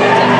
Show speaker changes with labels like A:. A: Yeah.